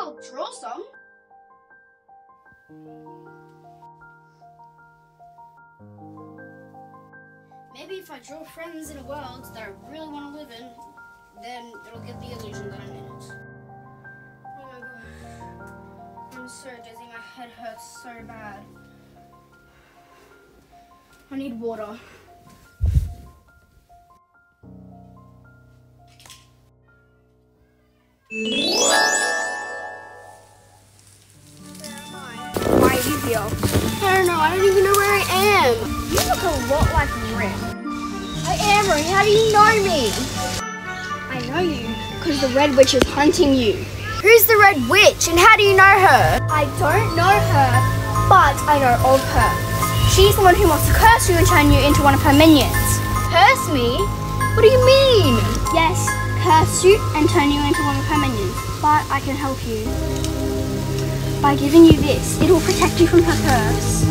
Well draw some. Maybe if I draw friends in a world that I really want to live in, then it'll get the illusion that I'm in it. Oh my god. I'm so dizzy, my head hurts so bad. I need water. You? I don't know, I don't even know where I am. You look a lot like Ren. I am Ren. How do you know me? I know you, because the Red Witch is hunting you. Who's the Red Witch and how do you know her? I don't know her, but I know of her. She's the one who wants to curse you and turn you into one of her minions. Curse me? What do you mean? Yes, curse you and turn you into one of her minions. But I can help you. By giving you this, it will protect you from her curse.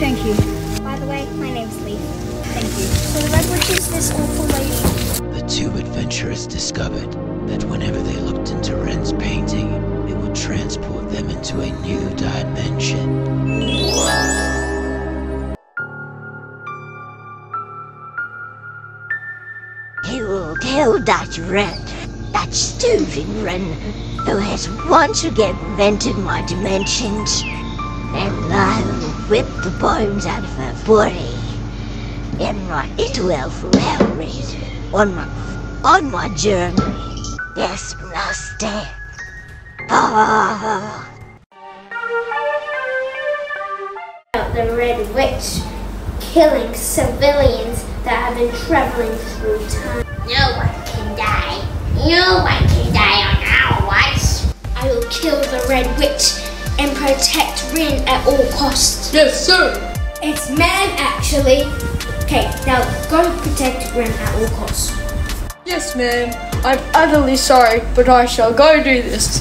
Thank you. By the way, my name's Leaf. Thank you. So the Red Witch is this awful lady. The two adventurers discovered that whenever they looked into Ren's painting, it would transport them into a new dimension. You will kill that Ren, that stupid Ren, who has once again entered my dimensions, and I will whip the bones out of her body and write it well forever on my on my journey. Yes, Master. Ah. the Red Witch killing civilians that have been traveling through time. No one can die. No one can die on our watch. I will kill the Red Witch and protect Rin at all costs. Yes, sir. It's man, actually. Okay, now go protect Rin at all costs. Yes, ma'am. I'm utterly sorry, but I shall go do this.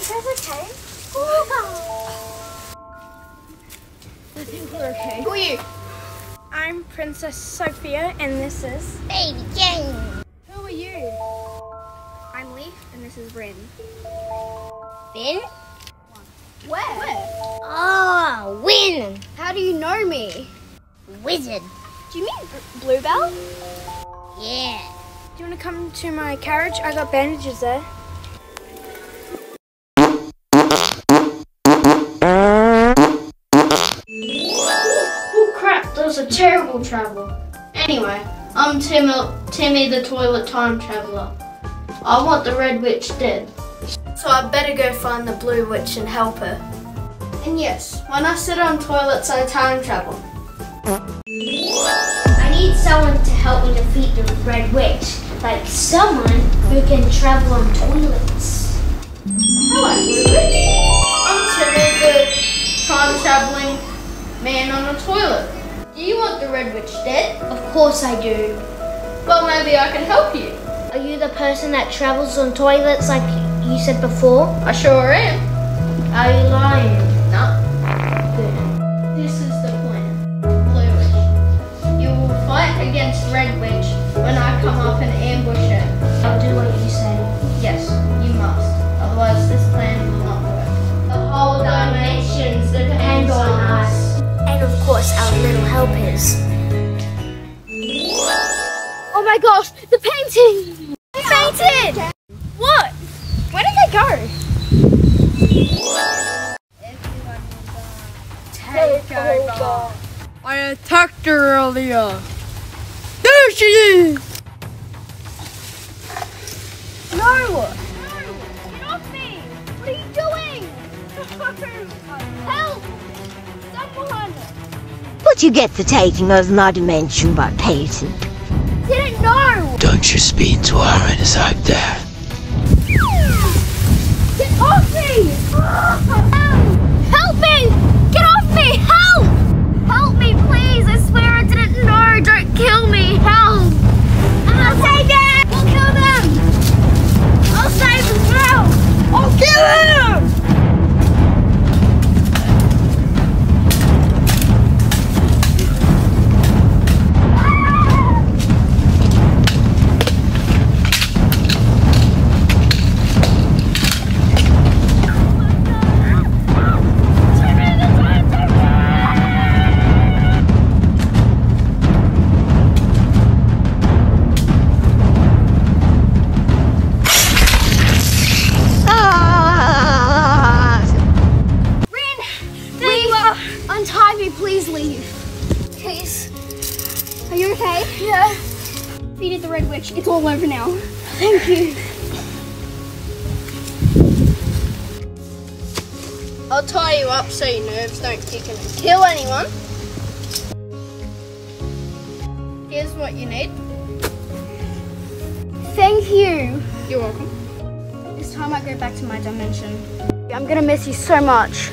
God. You guys okay? I think we're okay. Who are you? I'm Princess Sophia, and this is. Baby Jane. Who are you? I'm Leaf, and this is Bryn. Finn? Where? Where? Oh, Wynn. How do you know me? Wizard. Do you mean Bluebell? Yeah. Do you want to come to my carriage? I got bandages there. Was a terrible travel. Anyway, I'm Tim, Timmy the Toilet Time Traveler. I want the Red Witch dead. So I better go find the Blue Witch and help her. And yes, when I sit on toilets, I time travel. I need someone to help me defeat the Red Witch. Like someone who can travel on toilets. Hello, Blue Witch. I'm Timmy the time traveling man on a toilet. Do you want the Red Witch dead? Of course I do. Well, maybe I can help you. Are you the person that travels on toilets like you said before? I sure am. Are you lying? No. Good. This is the plan. Blue Witch. You will fight against Red Witch when I come up and ambush her. I'll do what you say. Yes, course our little helpers. Oh my gosh, the painting! They fainted! What? Where did they go? Take over. I attacked her earlier. There she is. No! What you get for taking over my dimension by Peyton? Didn't know! Don't you speak to her in like that. Get off Defeated the Red Witch. It's all over now. Thank you. I'll tie you up so your nerves don't kick and kill anyone. Here's what you need. Thank you. You're welcome. This time I go back to my dimension. I'm gonna miss you so much.